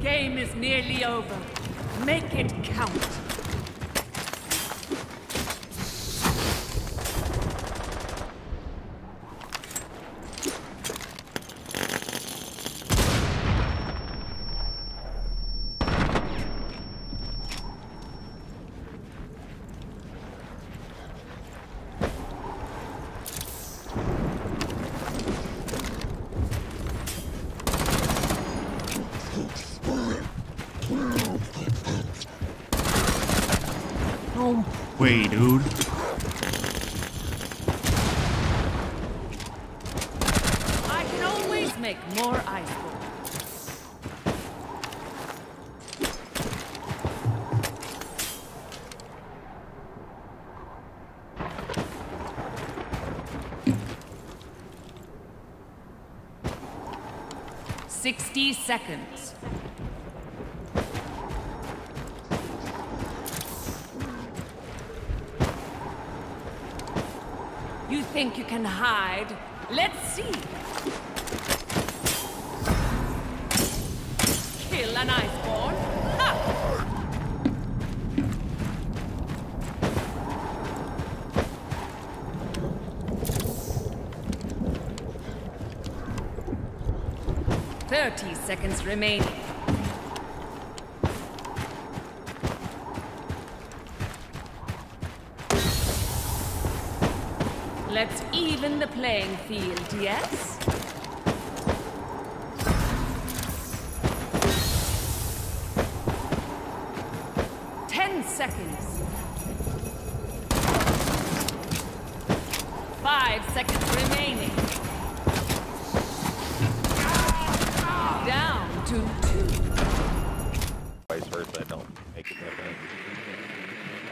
Game is nearly over. Make it count. Way, dude. I can always make more ice. Sixty seconds. Think you can hide? Let's see. Kill an iceborn? Ha! Thirty seconds remaining. Let's even the playing field, yes? Ten seconds. Five seconds remaining.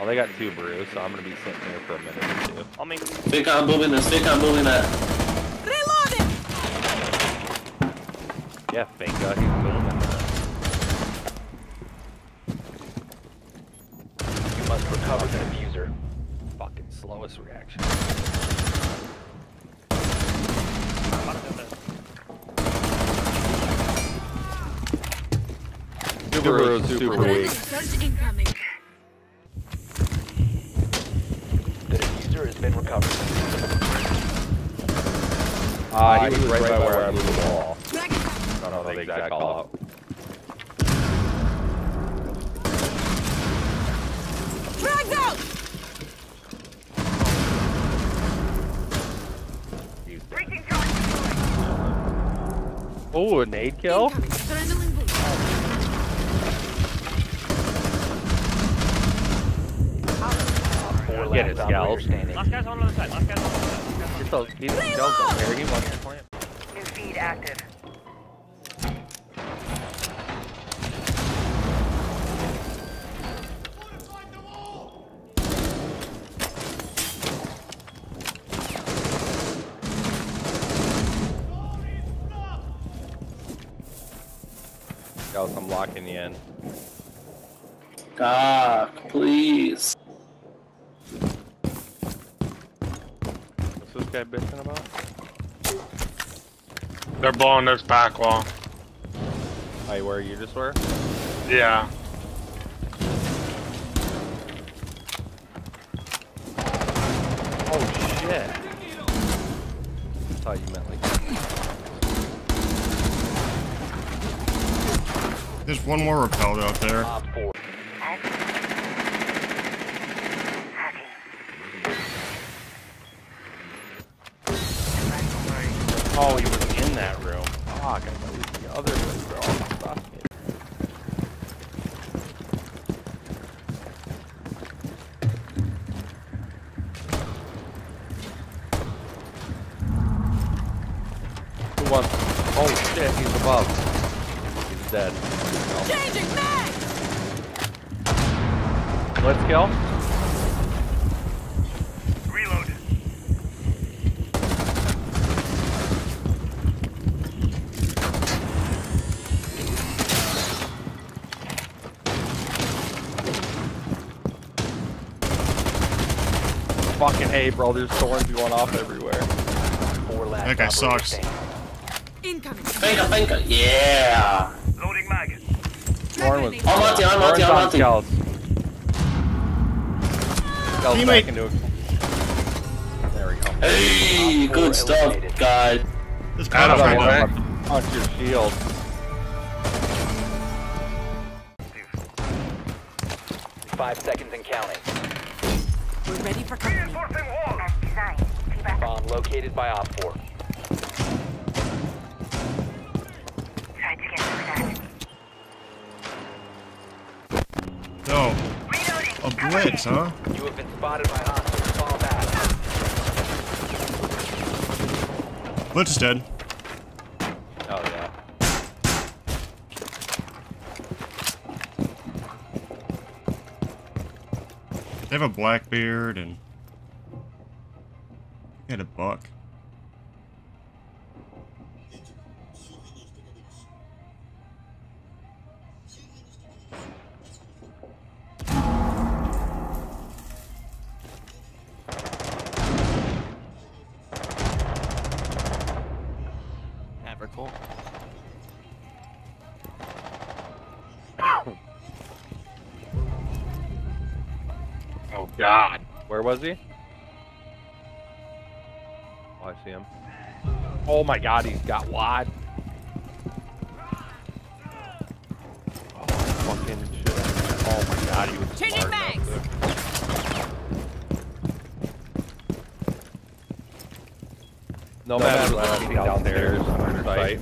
They got two brews, so I'm gonna be sitting here for a minute or two. I mean, Stick on moving that, stick on moving that. Reloading! Yeah, God he's booming. you must recover the diffuser. Fucking slowest reaction. Tubarão's super weak. Surge incoming. The diffuser has been recovered. Ah, he was right by where I moved the wall. I don't know the exact call out. Frags out! Oh, a nade kill? Adrenaline Four Get last it, operator Last guy's on the other side. Last guy's on the other side. Get those, these shells don't. He wants to plant. New feed active. Gauss, I'm locking you in. Ah, guy bitching about? They're blowing this back wall. Hey, where you just were? Yeah. Oh shit! I thought you meant like. There's one more repelled out there. Op 4. Oh, he was in that room. Fuck, I thought he was the other room. Bro. Fuck it. Who wants? Oh shit, he's above. He's dead. No. Changing mag! Let's kill. Hey, bro. There's storms going off everywhere. Four last That guy operator sucks. standing. Incoming. Finka, finka, yeah. Loading mag. Warden was. I'm Monty, I'm Monty, Warden's I'm on Monty. Scouts. Scouts Teammate. back into it. There we go. Hey, Four good stuff, eliminated. guys. This Atta cloud's right boy. there. Punch your shield. Five seconds and counting. We're ready for company. Bomb located by Op 4. No. A blitz, huh? You have been spotted by hostiles. Fall back. Blitz is dead. Oh yeah. They have a Blackbeard and. He had a buck. Oh God. Where was he? Oh, I see him. Oh my god, he's got wide. Oh, fucking shit. Oh my god, he was Changing smart mags. enough to- No matter what, anything downstairs on our site.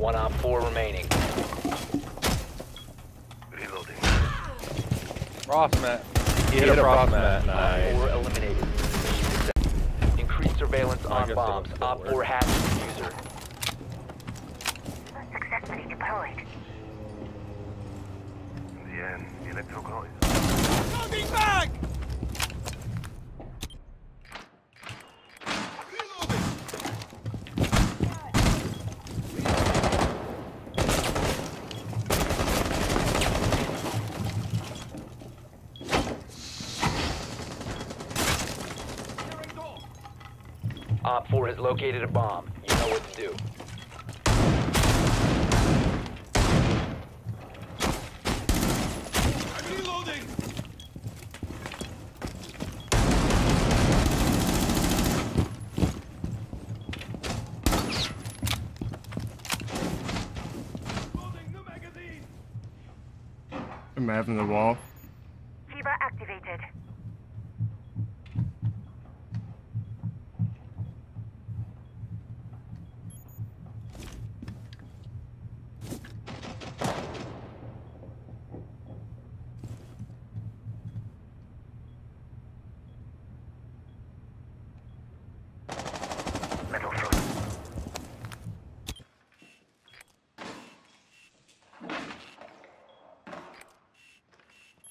One Op 4 remaining. Frost mat. He hit a frost mat. Nice. 4 eliminated. Increased surveillance on bombs. Op 4 hacked user. Op 4 has located a bomb. You know what to do. I'm having the wall.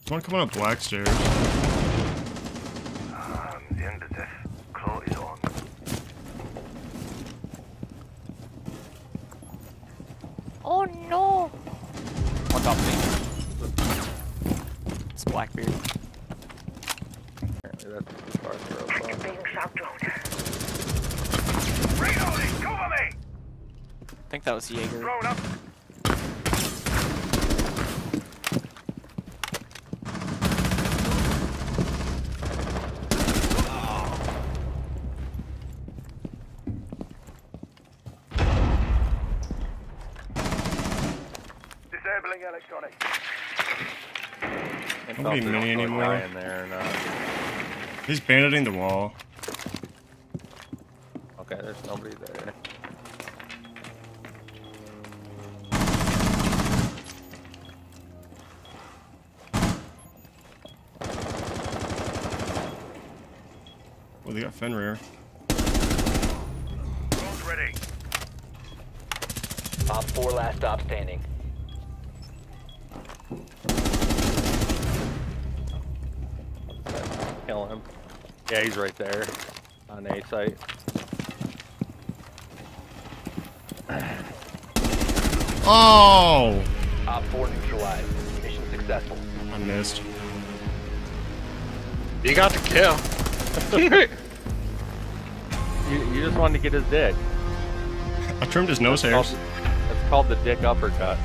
There's one coming up black stairs. Um, the end of this. Claw is on. Oh no! One top me. It's Blackbeard. Apparently that's too far to throw. Activating shock drone. Reloading! Cover me! I think that was Jaeger. Electronics. Can't Don't be mini anymore. in there or not. He's banditing the wall. Okay, there's nobody there. Well, they got Fenrir. Drones ready. Op 4 last stop standing. Kill him. Yeah, he's right there on A site. Oh! Op 4 neutralized. Mission successful. successful. I missed. You got the kill. You, you just wanted to get his dick. I trimmed his nose That's hairs. called- That's called the dick uppercut.